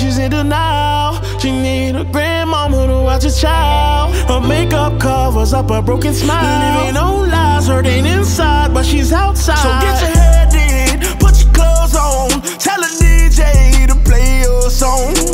she's into now. She need a grandmama to watch a child. Her makeup covers up her broken smile. Living no lies, hurt ain't inside, but she's outside. So get your hair did, put your clothes on, tell a DJ to play your song.